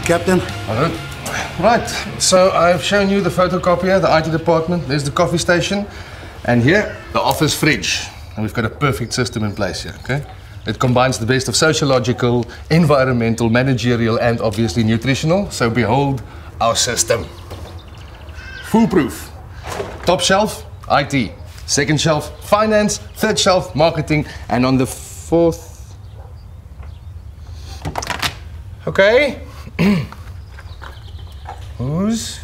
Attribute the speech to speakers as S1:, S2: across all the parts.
S1: Captain?
S2: Hello. Right, so I've shown you the photocopier, the IT department, there's the coffee station, and here, the office fridge. And we've got a perfect system in place here, okay? It combines the best of sociological, environmental, managerial, and obviously nutritional. So behold our system. Foolproof. Top shelf, IT. Second shelf, finance. Third shelf, marketing. And on the fourth. Okay. Who's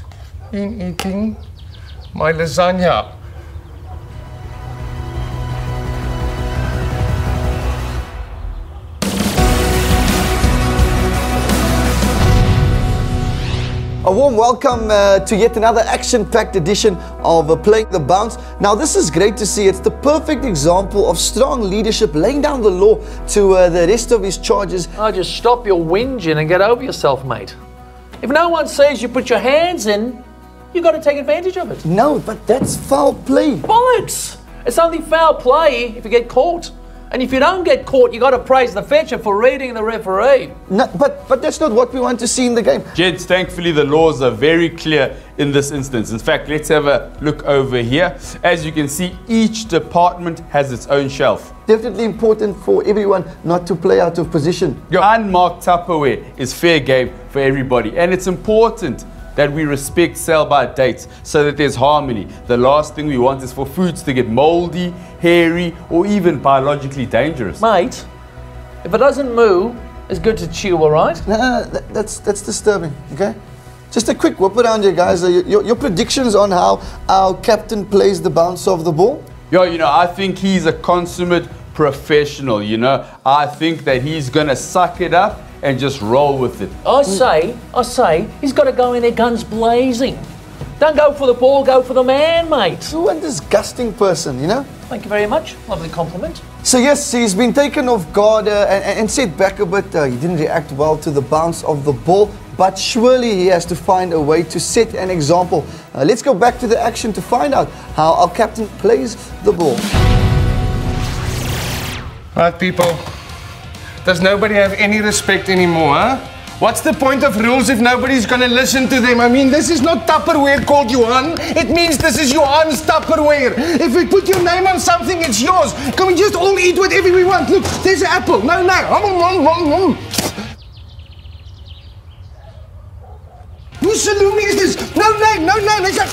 S2: been eating my lasagna?
S3: A warm welcome uh, to yet another action-packed edition of uh, Playing the Bounce. Now this is great to see. It's the perfect example of strong leadership laying down the law to uh, the rest of his charges.
S4: Oh, just stop your whinging and get over yourself, mate. If no one says you put your hands in, you've got to take advantage of it.
S3: No, but that's foul play.
S4: Bollocks! It's only foul play if you get caught. And if you don't get caught, you got to praise the fetcher for reading the referee.
S3: No, but, but that's not what we want to see in the game.
S5: Jeds, thankfully the laws are very clear in this instance. In fact, let's have a look over here. As you can see, each department has its own shelf.
S3: Definitely important for everyone not to play out of position.
S5: Your unmarked Tupperware is fair game for everybody. And it's important that we respect sell by dates so that there's harmony. The last thing we want is for foods to get moldy, hairy, or even biologically dangerous.
S4: Mate, if it doesn't moo, it's good to chew, all right?
S3: No, no, no that, that's, that's disturbing, okay? Just a quick whip around here, guys. Your, your predictions on how our captain plays the bounce of the ball?
S5: Yo, you know, I think he's a consummate professional, you know. I think that he's going to suck it up and just roll with it.
S4: I say, I say, he's got to go in there guns blazing. Don't go for the ball, go for the man, mate.
S3: You a disgusting person, you know?
S4: Thank you very much. Lovely compliment.
S3: So yes, he's been taken off guard uh, and, and set back a bit. Uh, he didn't react well to the bounce of the ball, but surely he has to find a way to set an example. Uh, let's go back to the action to find out how our captain plays the ball.
S2: Right, people. Does nobody have any respect anymore? What's the point of rules if nobody's gonna listen to them? I mean, this is not Tupperware called Johan. It means this is Johan's Tupperware. If we put your name on something, it's yours. Can we just all eat whatever we want? Look, there's an apple. No, no. Whose salumi is this? No, no, no, no. There's a...